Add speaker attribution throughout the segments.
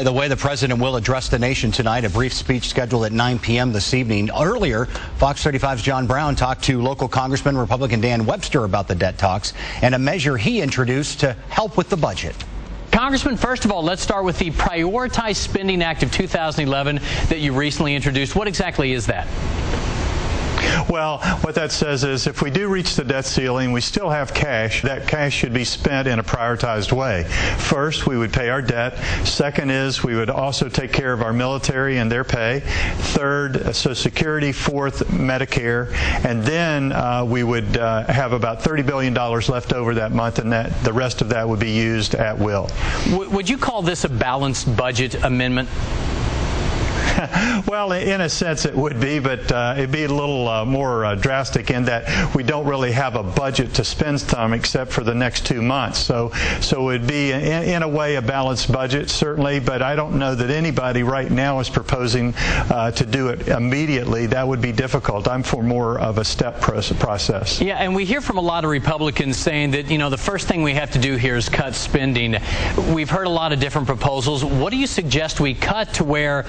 Speaker 1: By the way, the president will address the nation tonight, a brief speech scheduled at 9 p.m. this evening. Earlier, Fox 35's John Brown talked to local Congressman Republican Dan Webster about the debt talks and a measure he introduced to help with the budget.
Speaker 2: Congressman, first of all, let's start with the Prioritized Spending Act of 2011 that you recently introduced. What exactly is that?
Speaker 3: Well, what that says is if we do reach the debt ceiling, we still have cash. That cash should be spent in a prioritized way. First, we would pay our debt. Second is we would also take care of our military and their pay. Third, Social Security. Fourth, Medicare. And then uh, we would uh, have about $30 billion left over that month, and that the rest of that would be used at will.
Speaker 2: W would you call this a balanced budget amendment?
Speaker 3: well, in a sense it would be, but uh, it'd be a little uh, more uh, drastic in that we don't really have a budget to spend some except for the next two months. So, so it'd be in, in, a way a balanced budget, certainly, but I don't know that anybody right now is proposing uh, to do it immediately. That would be difficult. I'm for more of a step process.
Speaker 2: Yeah, and we hear from a lot of Republicans saying that, you know, the first thing we have to do here is cut spending. We've heard a lot of different proposals. What do you suggest we cut to where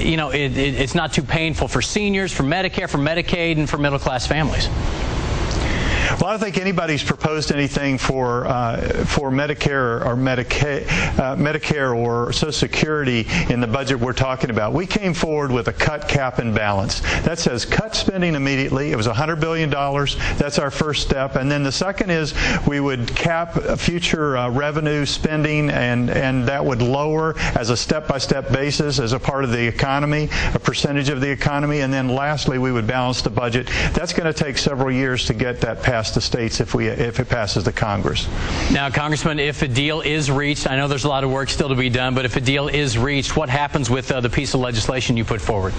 Speaker 2: you know, it, it, it's not too painful for seniors, for Medicare, for Medicaid, and for middle class families.
Speaker 3: Well, I don't think anybody's proposed anything for uh, for Medicare or Medicaid, uh, Medicare or Social Security in the budget we're talking about. We came forward with a cut, cap, and balance that says cut spending immediately. It was 100 billion dollars. That's our first step, and then the second is we would cap future uh, revenue spending, and and that would lower as a step-by-step basis as a part of the economy, a percentage of the economy, and then lastly we would balance the budget. That's going to take several years to get that passed the states if we if it passes the Congress.
Speaker 2: Now, Congressman, if a deal is reached, I know there's a lot of work still to be done, but if a deal is reached, what happens with uh, the piece of legislation you put forward?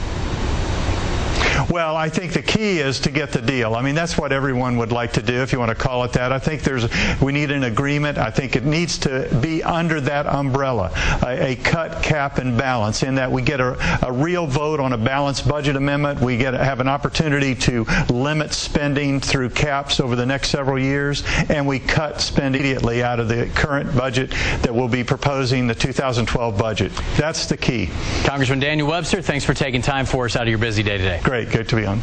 Speaker 3: Well, I think the key is to get the deal. I mean, that's what everyone would like to do, if you want to call it that. I think there's we need an agreement. I think it needs to be under that umbrella, a, a cut, cap, and balance, in that we get a, a real vote on a balanced budget amendment. We get have an opportunity to limit spending through caps over the next several years, and we cut spend immediately out of the current budget that we'll be proposing the 2012 budget. That's the key.
Speaker 2: Congressman Daniel Webster, thanks for taking time for us out of your busy day today.
Speaker 3: Great. Good to be on.